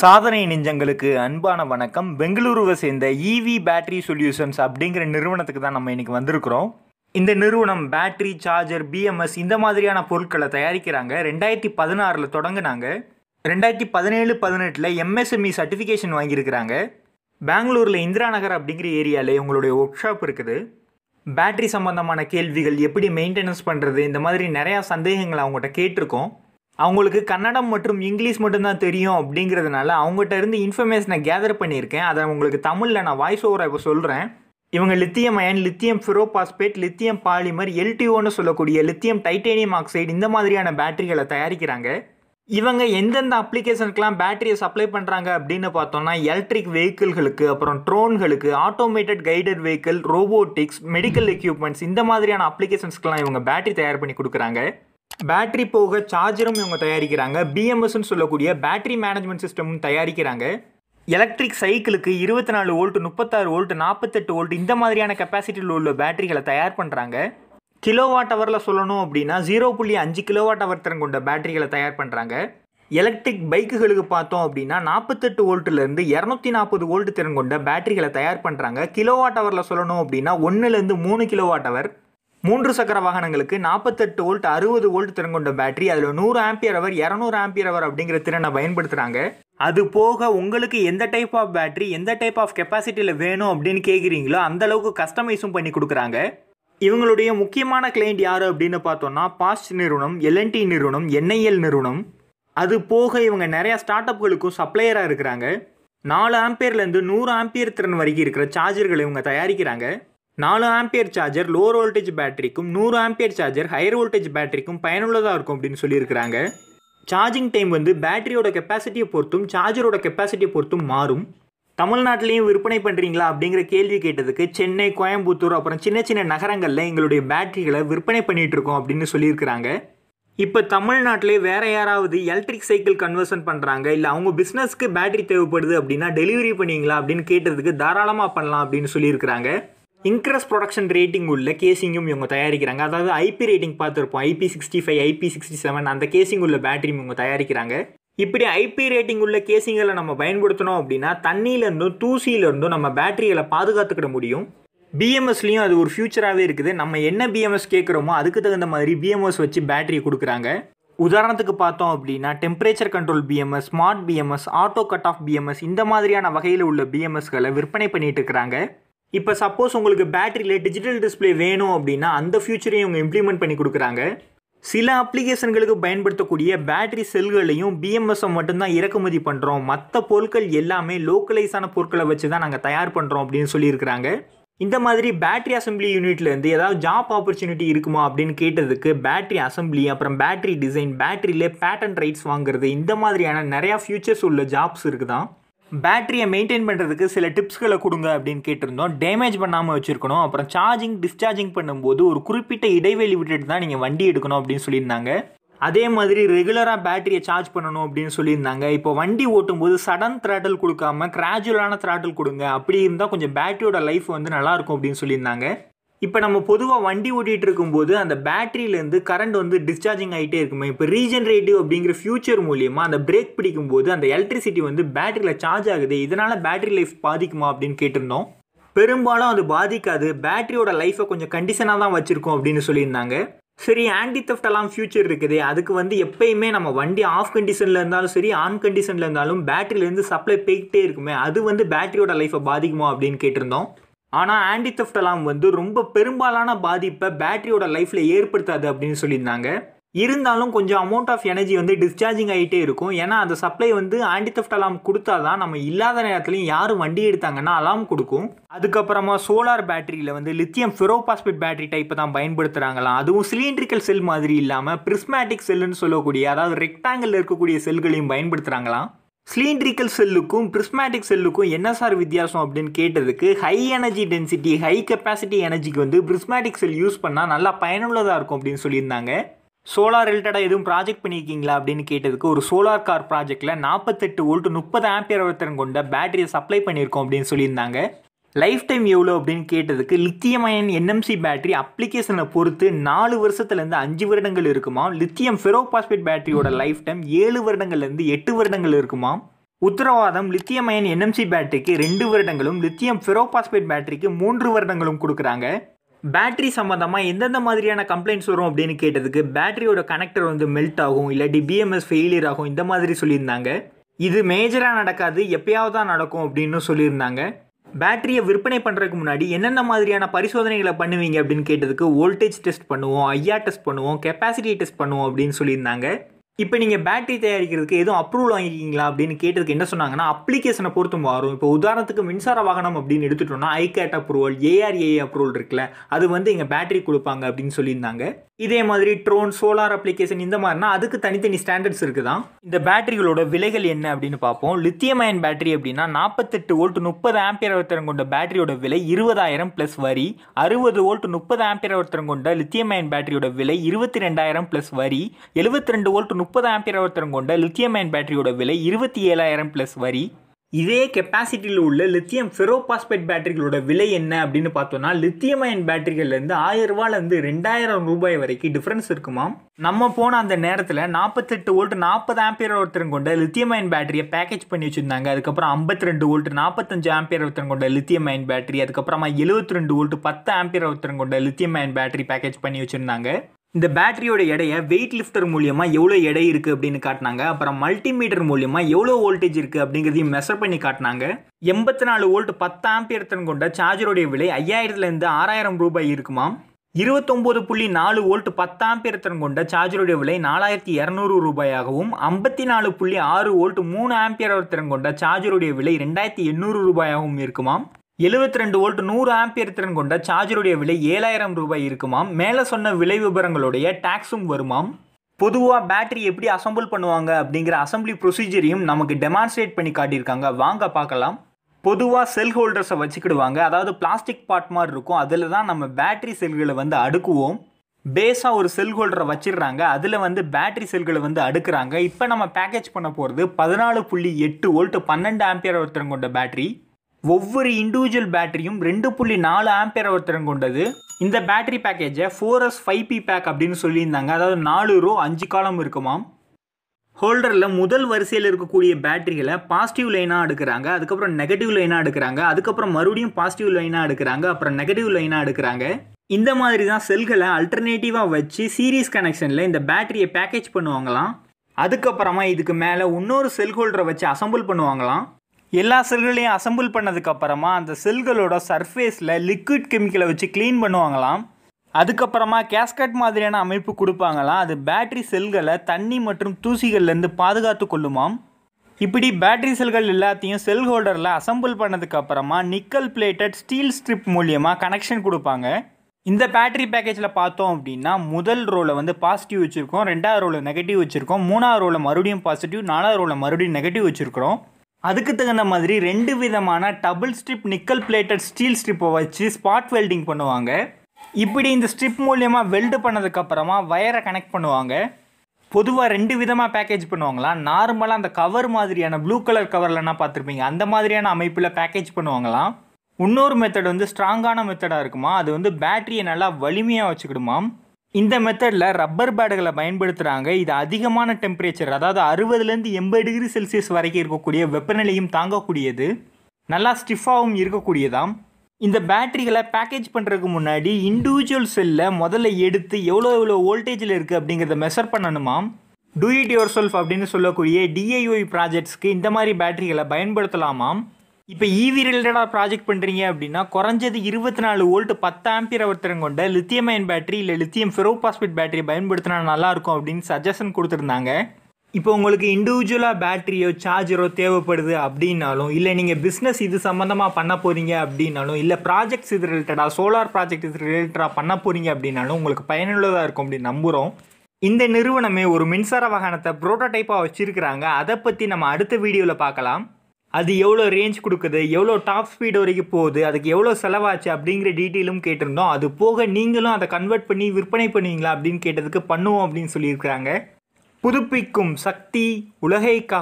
சாதனை நெஞ்சங்களுக்கு அன்பான வணக்கம். பெங்களூருவை சேர்ந்த இவி பேட்டரி சொல்யூஷன்ஸ் அப்படிங்கிற நிறுவனத்துக்கு தான் நம்ம இன்னைக்கு வந்திருக்கிறோம். இந்த நிறுவனம் பேட்டரி சார்ஜர் பிஎம்எஸ் இந்த மாதிரியான பொருட்களை தயாரிக்கிறாங்க. ரெண்டாயிரத்தி பதினாறில் தொடங்கினாங்க. ரெண்டாயிரத்தி பதினேழு பதினெட்டில் எம்எஸ்எம்இ சர்டிஃபிகேஷன் வாங்கியிருக்கிறாங்க. பெங்களூரில் இந்திரா நகர் அப்படிங்கிற ஏரியாவில் உங்களுடைய ஒர்க் ஷாப் இருக்குது. பேட்டரி சம்பந்தமான கேள்விகள் எப்படி மெயின்டெனன்ஸ் பண்ணுறது இந்த மாதிரி நிறையா சந்தேகங்கள் அவங்ககிட்ட கேட்டிருக்கோம். அவங்களுக்கு கன்னடம் மற்றும் இங்கிலீஷ் மட்டும்தான் தெரியும் அப்படிங்கிறதுனால அவங்ககிட்ட இருந்து இன்ஃபர்மேஷனை கேதர் பண்ணியிருக்கேன். அதை உங்களுக்கு தமிழில் நான் வாய்ஸ் ஓவராக இப்போ சொல்கிறேன் இவங்க lithium ion lithium ferrophosphate lithium polymer எல்டிஓன்னு சொல்லக்கூடிய லித்தியம் டைட்டேனியம் ஆக்சைடு இந்த மாதிரியான பேட்டரிகளை தயாரிக்கிறாங்க. இவங்க எந்தெந்த அப்ளிகேஷனுக்கெலாம் பேட்டரியை சப்ளை பண்ணுறாங்க அப்படின்னு பார்த்தோம்னா எலக்ட்ரிக் வெஹிக்கிள்களுக்கு அப்புறம் ட்ரோன்களுக்கு automated guided vehicle robotics medical equipments இந்த மாதிரியான அப்ளிகேஷன்ஸ்க்கெலாம் இவங்க பேட்டரி தயார் பண்ணி கொடுக்குறாங்க. பேட்டரி போக சார்ஜரும் இவங்க தயாரிக்கிறாங்க. பிஎம்எஸ்ன்னு சொல்லக்கூடிய பேட்டரி மேனேஜ்மெண்ட் சிஸ்டமும் தயாரிக்கிறாங்க. எலக்ட்ரிக் சைக்கிளுக்கு இருபத்தி நாலு வோல்ட் முப்பத்தாறு வோல்ட் நாற்பத்தெட்டு வோல்ட் இந்த மாதிரியான கெப்பாசிட்டியில் உள்ள பேட்டரிகளை தயார் பண்ணுறாங்க கிலோவாட் ஹவரில் சொல்லணும் அப்படின்னா ஜீரோ புள்ளி அஞ்சு கிலோவாட் ஹவர் திறன் கொண்ட பேட்டரிகளை தயார் பண்ணுறாங்க எலக்ட்ரிக் பைக்குகளுக்கு பார்த்தோம் அப்படின்னா நாற்பத்தெட்டு வோல்ட்லேருந்து இரநூத்தி நாற்பது வோல்ட் திறன் கொண்ட பேட்டரிகளை தயார் பண்ணுறாங்க கிலோவாட் ஹவரில் சொல்லணும் அப்படின்னா ஒன்றுலேருந்து மூணு கிலோவாட் ஹவர் மூன்று சக்கர வாகனங்களுக்கு நாற்பத்தெட்டு வோல்ட் அறுபது வோல்ட் திறன் கொண்ட பேட்டரி அதில் நூறு ஆம்பியர் அவர் இரநூறு ஆம்பியர் அவர் அப்படிங்கிற திறனை பயன்படுத்துகிறாங்க அது போக உங்களுக்கு எந்த டைப் ஆஃப் பேட்டரி எந்த டைப் ஆஃப் கெப்பாசிட்டியில் வேணும் அப்படின்னு கேட்குறீங்களோ அந்தளவுக்கு கஸ்டமைஸும் பண்ணி கொடுக்குறாங்க. இவங்களுடைய முக்கியமான கிளைண்ட் யார் அப்படின்னு பார்த்தோம்னா பாஸ்ட் நிறுவனம் எல்என்டி நிறுவனம் என்ஐஎல் நிறுவனம். அது போக இவங்க நிறையா ஸ்டார்ட் அப்களுக்கும் சப்ளையராக இருக்கிறாங்க. நாலு ஆம்பியர்லேருந்து நூறு ஆம்பியர் திறன் வரைக்கும் இருக்கிற சார்ஜர்களை இவங்க தயாரிக்கிறாங்க. நாலு ஆம்பியர் சார்ஜர் லோவர் வோல்டேஜ் பேட்டரிக்கும் நூறு ஆம்பியர் சார்ஜர் ஹையர் வோல்டேஜ் பேட்டரிக்கும் பயனுள்ளதாக இருக்கும் அப்படின்னு சொல்லியிருக்கிறாங்க. சார்ஜிங் டைம் வந்து பேட்டரியோட கெப்பாசிட்டியை பொறுத்தும் சார்ஜரோட கெப்பாசிட்டியை பொறுத்தும் மாறும். தமிழ்நாட்டிலையும் விற்பனை பண்ணுறீங்களா அப்படிங்கிற கேள்வி கேட்டதுக்கு சென்னை கோயம்புத்தூர் அப்புறம் சின்ன சின்ன நகரங்களில் எங்களுடைய பேட்டரிகளை விற்பனை பண்ணிகிட்ருக்கோம் அப்படின்னு சொல்லியிருக்கிறாங்க. இப்போ தமிழ்நாட்டிலே வேறு யாராவது எலக்ட்ரிக் சைக்கிள் கன்வர்ஷன் பண்ணுறாங்க இல்லை அவங்க பிஸ்னஸ்க்கு பேட்டரி தேவைப்படுது அப்படின்னா டெலிவரி பண்ணுவீங்களா அப்படின்னு கேட்டதுக்கு தாராளமாக பண்ணலாம் அப்படின்னு சொல்லியிருக்கிறாங்க. இன்க்ரஸ் ப்ரொடக்ஷன் ரேட்டிங் உள்ள கேசிங்கும் இவங்க தயாரிக்கிறாங்க. அதாவது ஐபி ரேட்டிங் பார்த்துருப்போம். IP sixty five IP sixty seven அந்த கேசிங் உள்ள பேட்டரியும் இவங்க தயாரிக்கிறாங்க. இப்படி ஐபி ரேட்டிங் உள்ள கேசிங்களை நம்ம பயன்படுத்தினோம் அப்படின்னா தண்ணியிலேருந்தும் தூசியிலேருந்தும் நம்ம பேட்டரிகளை பாதுகாத்துக்கிட முடியும். பிஎம்எஸ்லேயும் அது ஒரு ஃபியூச்சராகவே இருக்குது. நம்ம என்ன பிஎம்எஸ் கேட்குறோமோ அதுக்கு தகுந்த மாதிரி பிஎம்எஸ் வச்சு பேட்டரி கொடுக்குறாங்க. உதாரணத்துக்கு பார்த்தோம் அப்படின்னா temperature control BMS smart BMS auto cut off BMS இந்த மாதிரியான வகையில் உள்ள பிஎம்எஸ்களை விற்பனை பண்ணிட்டு இருக்கிறாங்க. இப்போ சப்போஸ் உங்களுக்கு பேட்டரியில் டிஜிட்டல் டிஸ்பிளே வேணும் அப்படின்னா அந்த ஃபியூச்சரையும் இவங்க இம்ப்ளிமெண்ட் பண்ணி கொடுக்குறாங்க. சில அப்ளிகேஷன்களுக்கு பயன்படுத்தக்கூடிய பேட்டரி செல்களையும் பிஎம்எஸ்ஸை மட்டும்தான் இறக்குமதி பண்ணுறோம் மற்ற பொருட்கள் எல்லாமே லோக்கலைஸான பொருட்களை வச்சு தான் நாங்கள் தயார் பண்ணுறோம் அப்படின்னு சொல்லியிருக்கிறாங்க. இந்த மாதிரி பேட்டரி அசம்பிளி யூனிட்லேருந்து ஏதாவது ஜாப் ஆப்பர்ச்சுனிட்டி இருக்குமா அப்படின்னு கேட்டதுக்கு பேட்டரி அசம்பிளி அப்புறம் பேட்டரி டிசைன் பேட்டரியிலே பேட்டன் ரைட்ஸ் வாங்குறது இந்த மாதிரியான நிறையா ஃபியூச்சர்ஸ் உள்ள ஜாப்ஸ் இருக்குதான். பேட்டரியை மெயின்டைன் பண்ணுறதுக்கு சில டிப்ஸ்களை கொடுங்க அப்படின்னு கேட்டிருந்தோம். டேமேஜ் பண்ணாமல் வச்சுருக்கணும். அப்புறம் சார்ஜிங் டிஸ்சார்ஜிங் பண்ணும்போது ஒரு குறிப்பிட்ட இடைவெளி விட்டுட்டு தான் நீங்கள் வண்டி எடுக்கணும் அப்படின்னு சொல்லியிருந்தாங்க. அதே மாதிரி ரெகுலராக பேட்டரியை சார்ஜ் பண்ணணும் அப்படின்னு சொல்லியிருந்தாங்க. இப்போ வண்டி ஓட்டும்போது சடன் த்ராட்டில் கொடுக்காம கிராஜுவலான த்ராட்டில் கொடுங்க. அப்படி இருந்தால் கொஞ்சம் பேட்டரியோட லைஃப் வந்து நல்லாயிருக்கும் அப்படின்னு சொல்லியிருந்தாங்க. இப்போ நம்ம பொதுவாக வண்டி ஓட்டிகிட்டு இருக்கும்போது அந்த பேட்டரியிலேருந்து கரண்ட் வந்து டிஸ்சார்ஜிங் ஆகிட்டே இருக்குமே. இப்போ ரீஜென்ரேட்டிவ் அப்படிங்கிற ஃபியூச்சர் மூலியமாக அந்த பிரேக் பிடிக்கும்போது அந்த எலக்ட்ரிசிட்டி வந்து பேட்டரியில் சார்ஜ் ஆகுது. இதனால் பேட்டரி லைஃப் பாதிக்குமா அப்படின்னு கேட்டிருந்தோம். பெரும்பாலும் அது பாதிக்காது. பேட்டரியோட லைஃப்பை கொஞ்சம் கண்டிஷனாக தான் வச்சுருக்கோம் அப்படின்னு சொல்லியிருந்தாங்க. சரி ஆன்டி தெஃப்ட் எல்லாம் ஃபியூச்சர் இருக்குது. அதுக்கு வந்து எப்பயுமே நம்ம வண்டி ஆஃப் கண்டிஷனில் இருந்தாலும் சரி ஆன் கண்டிஷனில் இருந்தாலும் பேட்டரியிலேருந்து சப்ளை போய்கிட்டே இருக்குமே. அது வந்து பேட்டரியோட லைஃப்பை பாதிக்குமா அப்படின்னு கேட்டிருந்தோம். ஆனால் ஆன்டி தெஃப்ட் வந்து ரொம்ப பெரும்பாலான பாதிப்பை பேட்டரியோட லைஃப்பில் ஏற்படுத்தாது அப்படின்னு சொல்லியிருந்தாங்க. இருந்தாலும் கொஞ்சம் அமௌண்ட் ஆஃப் எனர்ஜி வந்து டிஸ்சார்ஜிங் ஆகிட்டே இருக்கும். ஏன்னா அந்த சப்ளை வந்து ஆன்டி தெஃப்ட் அலாம் கொடுத்தா தான் நம்ம இல்லாத நேரத்துலையும் யாரும் வண்டி எடுத்தாங்கன்னா அலாம் கொடுக்கும். அதுக்கப்புறமா சோலார் பேட்டரியில் வந்து லித்தியம் ஃபெரோபாஸ்பேட் பேட்டரி டைப்பை தான் பயன்படுத்துகிறாங்களாம் அதுவும் சிலிண்ட்ரிக்கல் செல் மாதிரி இல்லாமல் பிரிஸ்மேட்டிக் செல்லுன்னு சொல்லக்கூடிய அதாவது ரெக்டாங்கிள் இருக்கக்கூடிய செல்களையும் பயன்படுத்துகிறாங்களாம் சிலிண்ட்ரிக்கல் செல்லுக்கும் பிரிஸ்மேட்டிக் செல்லுக்கும் என்ன சார் வித்தியாசம் அப்படின்னு கேட்டதுக்கு high energy density high capacity எனர்ஜிக்கு வந்து பிரிஸ்மேட்டிக் செல் யூஸ் பண்ணால் நல்லா பயனுள்ளதாக இருக்கும் அப்படின்னு சொல்லியிருந்தாங்க. சோலார் ரிலேட்டடாக எதுவும் ப்ராஜெக்ட் பண்ணியிருக்கீங்களா அப்படின்னு கேட்டதுக்கு ஒரு சோலார் கார் ப்ராஜெக்டில் நாற்பத்தெட்டு வோல்ட் முப்பது ஆம்பியர் ஒருத்தன் கொண்ட பேட்டரியை சப்ளை பண்ணியிருக்கோம் அப்படின்னு சொல்லியிருந்தாங்க. லைஃப் டைம் எவ்வளோ அப்படின்னு கேட்டதுக்கு லித்தியம் அயன் என்எம்சி பேட்டரி அப்ளிகேஷனை பொறுத்து நாலு வருஷத்துலேருந்து அஞ்சு வருடங்கள் இருக்குமா? லித்தியம் ஃபெரோபாஸ்பேட் பேட்டரியோட லைஃப் டைம் ஏழு வருடங்கள்லேருந்து எட்டு வருடங்கள் இருக்குமா? உத்தரவாதம் லித்தியம் அயன் என்எம்சி பேட்டரிக்கு ரெண்டு வருடங்களும் லித்தியம் ஃபெரோபாஸ்பேட் பேட்டரிக்கு மூன்று வருடங்களும் கொடுக்குறாங்க. பேட்டரி சம்மந்தமாக எந்தெந்த மாதிரியான கம்ப்ளைண்ட்ஸ் வரும் அப்படின்னு கேட்டதுக்கு பேட்டரியோட கனெக்டர் வந்து மெல்ட் ஆகும் இல்லாட்டி பிஎம்எஸ் ஃபெயிலியர் ஆகும் இந்த மாதிரி சொல்லியிருந்தாங்க. இது மேஜராக நடக்காது எப்பயாவது தான் நடக்கும் அப்படின்னு சொல்லியிருந்தாங்க. பேட்டரியை விற்பனை பண்ணுறதுக்கு முன்னாடி என்னென்ன மாதிரியான பரிசோதனைகளை பண்ணுவீங்க அப்படின்னு கேட்டதுக்கு வோல்டேஜ் டெஸ்ட் பண்ணுவோம் ஐஆர் டெஸ்ட் பண்ணுவோம் கெப்பாசிட்டி டெஸ்ட் பண்ணுவோம் அப்படின்னு சொல்லியிருந்தாங்க. இப்போ நீங்கள் பேட்டரி தயாரிக்கிறதுக்கு எதுவும் அப்ரூவல் வாங்கிக்கிங்களா அப்படின்னு கேட்டதுக்கு என்ன சொன்னாங்கன்னா அப்ளிகேஷனை பொறுத்து மாறும். இப்போ உதாரணத்துக்கு மின்சார வாகனம் அப்படின்னு எடுத்துட்டோம்னா ஐகேட் அப்ரூவல் ஏஆர்ஏ அப்ரூவல் இருக்குல்ல அது வந்து எங்கள் பேட்டரி கொடுப்பாங்க அப்படின்னு சொல்லியிருந்தாங்க. இதே மாதிரி ட்ரோன் சோலார் அப்ளிகேஷன் இந்த மாதிரினா அதுக்கு தனித்தனி ஸ்டாண்டர்ட்ஸ் இருக்குதான் இந்த பேட்டரிகளோட விலைகள் என்ன அப்படின்னு பார்ப்போம். லித்தியம் அயன் பேட்டரி அப்படின்னா நாற்பத்தெட்டு வோல்ட் முப்பது ஆம்பியர் அவர்த்தரம் கொண்ட பேட்டரியோட விலை இருபதாயிரம் ப்ளஸ் வரி. அறுபது வோல்ட் முப்பது ஆம்பியர் அவர்த்தரம் கொண்ட லித்தியம் அயன் பேட்டரியோட விலை இருபத்தி ரெண்டாயிரம் ப்ளஸ் வரி. எழுபத்தி ரெண்டு வோல்ட் முப்பது ஆம்பியர் அவர்த்தரம் கொண்ட லித்தியம் அயன் பேட்டரியோட விலை இருபத்தி ஏழாயிரம் ப்ளஸ் வரி. இதே கெப்பாசிட்டியில் உள்ள லித்தியம் ஃபெரோபாஸ்பேட் பேட்டரிகளோட விலை என்ன அப்படின்னு பார்த்தோம்னா லித்தியம் அயன் பேட்டரிகள்லேருந்து ஆயிரம் ரூபாயிலேருந்து ரெண்டாயிரம் ரூபாய் வரைக்கும் டிஃப்ரென்ஸ் இருக்குமாம் நம்ம போன அந்த நேரத்தில் நாற்பத்தெட்டு வோல்ட் நாற்பது ஆம்பியர் ஒருத்தரம் கொண்ட லித்தியம் அயன் பேட்டரியை பேக்கேஜ் பண்ணி வச்சுருந்தாங்க. அதுக்கப்புறம் ஐம்பத்தி ரெண்டு வோல்ட் நாற்பத்தஞ்சு ஆம்பியர் ஒருத்தரம் கொண்ட லித்தியம் அயன் பேட்டரி அதுக்கப்புறமா எழுபத்தி ரெண்டு வோல்ட் பத்து ஆம்பியர் ஒருத்தரம் கொண்ட லித்தியம் அயன் பேட்டரி பேக்கேஜ் பண்ணி வச்சுருந்தாங்க. இந்த பேட்டரியோட எடையை வெயிட் லிஃப்டர் மூலியமாக எவ்வளோ எடை இருக்குது அப்படின்னு காட்டினாங்க. அப்புறம் மல்டிமீட்டர் மூலியமாக எவ்வளோ வோல்டேஜ் இருக்குது அப்படிங்கிறதையும் மெஷர் பண்ணி காட்டினாங்க. எண்பத்தி நாலு வோல்ட் பத்து ஆம்பியர் திறன் கொண்ட சார்ஜருடைய விலை ஐயாயிரத்துலேருந்து ஆறாயிரம் ரூபாய் இருக்குமாம் இருபத்தொம்போது புள்ளி நாலு வோல்ட் பத்து ஆம்பியர் திறன் கொண்ட சார்ஜருடைய விலை நாலாயிரத்தி இரநூறு ரூபாயாகவும் ஐம்பத்தி நாலு புள்ளி ஆறு வோல்ட் மூணு ஆம்பியர் திறன் கொண்ட சார்ஜருடைய விலை ரெண்டாயிரத்தி எண்ணூறு ரூபாயாகவும் இருக்குமாம்? எழுபத்தி ரெண்டு வோல்ட் நூறு ஆம்பியர் திறன் கொண்ட சார்ஜருடைய விலை ஏழாயிரம் ரூபாய் இருக்குமாம். மேலே சொன்ன விலை விவரங்களுடைய டாக்ஸும் வருமாம். பொதுவாக பேட்டரி எப்படி அசம்பிள் பண்ணுவாங்க அப்படிங்கிற அசம்பிளி ப்ரொசீஜரையும் நமக்கு டெமான்ஸ்ட்ரேட் பண்ணி காட்டியிருக்காங்க. வாங்க பார்க்கலாம். பொதுவாக செல் ஹோல்டர்ஸை வச்சுக்கிடுவாங்க. அதாவது பிளாஸ்டிக் பார்ட் மாதிரி இருக்கும். அதில் தான் நம்ம பேட்டரி செல்களை வந்து அடுக்குவோம். பேஸாக ஒரு செல் ஹோல்டரை வச்சிடுறாங்க. அதில் வந்து பேட்டரி செல்களை வந்து அடுக்குறாங்க. இப்போ நம்ம பேக்கேஜ் பண்ண போகிறது பதினாலு புள்ளி எட்டு வோல்ட் பன்னெண்டு ஆம்பியர் ஒருத்தரம் கொண்ட பேட்டரி ஒவ்வொரு இண்டிவிஜுவல் பேட்டரியும் ரெண்டு புள்ளி நாலு ஆம்பியர் ஒருத்தரம் கொண்டது. இந்த battery பேக்கேஜை four S five P pack அப்படின்னு சொல்லியிருந்தாங்க. அதாவது நாலு ரோ அஞ்சு காலம் இருக்குமாம் ஹோல்டரில் முதல் வரிசையில் இருக்கக்கூடிய பேட்டரிகளை பாசிட்டிவ் லைனாக எடுக்கிறாங்க. அதுக்கப்புறம் நெகட்டிவ் லைனாக எடுக்கிறாங்க. அதுக்கப்புறம் மறுபடியும் பாசிட்டிவ் லைனாக எடுக்கிறாங்க. அப்புறம் நெகட்டிவ் லைனாக எடுக்கிறாங்க. இந்த மாதிரி தான் செல்களை அல்டர்னேட்டிவாக வச்சு சீரீஸ் கனெக்ஷனில் இந்த பேட்டரியை பேக்கேஜ் பண்ணுவாங்களாம். அதுக்கப்புறமா இதுக்கு மேலே இன்னொரு செல் ஹோல்டரை வச்சு அசம்பிள் பண்ணுவாங்களாம். எல்லா செல்களையும் அசம்பிள் பண்ணதுக்கப்புறமா அந்த செல்களோட சர்ஃபேஸில் லிக்விட் கெமிக்கலை வச்சு க்ளீன் பண்ணுவாங்களாம். அதுக்கப்புறமா கேஸ்கட் மாதிரியான அமைப்பு கொடுப்பாங்களாம். அது பேட்டரி செல்களை தண்ணி மற்றும் தூசிகள்லேருந்து பாதுகாத்து கொள்ளுமாம். இப்படி பேட்டரி செல்கள் எல்லாத்தையும் செல் ஹோல்டரில் அசம்பிள் பண்ணதுக்கப்புறமா நிக்கல் பிளேட்டட் ஸ்டீல் ஸ்ட்ரிப் மூலியமாக கனெக்ஷன் கொடுப்பாங்க. இந்த பேட்டரி பேக்கேஜில் பார்த்தோம் அப்படின்னா முதல் ரோவில் வந்து பாசிட்டிவ் வச்சுருக்கோம் ரெண்டாவது ரோவில் நெகட்டிவ் வச்சுருக்கோம் மூணாவது ரோவில் மறுபடியும் பாசிட்டிவ் நாலாவது ரோவில் மறுபடியும் நெகட்டிவ் வச்சுருக்கிறோம். அதுக்கு தகுந்த மாதிரி ரெண்டு விதமான double strip nickel plated steel ஸ்ட்ரிப்பை வச்சு ஸ்பாட் வெல்டிங் பண்ணுவாங்க. இப்படி இந்த ஸ்ட்ரிப் மூலியமாக வெல்டு பண்ணதுக்கப்புறமா வயரை கனெக்ட் பண்ணுவாங்க. பொதுவாக ரெண்டு விதமாக பேக்கேஜ் பண்ணுவாங்களாம் நார்மலாக அந்த கவர் மாதிரியான ப்ளூ கலர் கவர்லன்னா பார்த்துருப்பீங்க? அந்த மாதிரியான அமைப்பில் பேக்கேஜ் பண்ணுவாங்களாம் இன்னொரு மெத்தட் வந்து ஸ்ட்ராங்கான மெத்தடாக இருக்குமா? அது வந்து பேட்டரியை நல்லா வலிமையாக வச்சுக்கிடுமாம் இந்த மெத்தடில் ரப்பர் பேடுகளை பயன்படுத்துகிறாங்க இது அதிகமான டெம்பரேச்சர் அதாவது அறுபதுலேருந்து எண்பது டிகிரி செல்சியஸ் வரைக்கும் இருக்கக்கூடிய வெப்பநிலையும் தாங்கக்கூடியது. நல்லா ஸ்டிஃபாகவும் இருக்கக்கூடியதாம். இந்த பேட்டரிகளை பேக்கேஜ் பண்ணுறதுக்கு முன்னாடி இண்டிவிஜுவல் செல்லில் முதல்ல எடுத்து எவ்வளோ எவ்வளோ வோல்டேஜில் இருக்குது அப்படிங்கிறத மெஷர் பண்ணணுமாம். டூ இட் யுவர் செல்ஃப் அப்படின்னு சொல்லக்கூடிய டிஐஒய் ப்ராஜெக்ட்ஸ்க்கு இந்த மாதிரி பேட்டரிகளை பயன்படுத்தலாமாம். இப்போ ஈவி ரிலேட்டடாக ப்ராஜெக்ட் பண்ணுறீங்க அப்படின்னா குறைஞ்சது இருபத்தி நாலு வோல்ட் பத்து ஆம்பியர் அவர்த்தரம் கொண்ட லித்தியம் அயன் பேட்டரி இல்லை லித்தியம் ஃபெரோபாஸ்பேட் பேட்டரி பயன்படுத்தினா நல்லாயிருக்கும் அப்படின்னு சஜஷன் கொடுத்துருந்தாங்க. இப்போ உங்களுக்கு இண்டிவிஜுவலாக பேட்டரியோ சார்ஜரோ தேவைப்படுது அப்படின்னாலும் இல்லை நீங்கள் பிஸ்னஸ் இது சம்மந்தமாக பண்ண போகிறீங்க அப்படின்னாலும் இல்லை ப்ராஜெக்ட்ஸ் இது ரிலேட்டடாக சோலார் ப்ராஜெக்ட் இது ரிலேட்டடாக பண்ண போகிறீங்க அப்படின்னாலும் உங்களுக்கு பயனுள்ளதாக இருக்கும் அப்படின்னு நம்புகிறோம் இந்த நிறுவனமே ஒரு மின்சார வாகனத்தை ப்ரோட்டோடைப்பாக வச்சுருக்கிறாங்க. அதை பற்றி நம்ம அடுத்த வீடியோவில் பார்க்கலாம். அது எவ்வளோ ரேஞ்ச் கொடுக்குது எவ்வளோ டாப் ஸ்பீட் வரைக்கும் போகுது அதுக்கு எவ்வளோ செலவாச்சு அப்படிங்கிற டீட்டெயிலும் கேட்டிருந்தோம். அது போக நீங்களும் அதை கன்வெர்ட் பண்ணி விற்பனை பண்ணுவீங்களா அப்படின்னு கேட்டதுக்கு பண்ணுவோம் அப்படின்னு சொல்லியிருக்கிறாங்க. புதுப்பிக்கும் சக்தி உலகை கா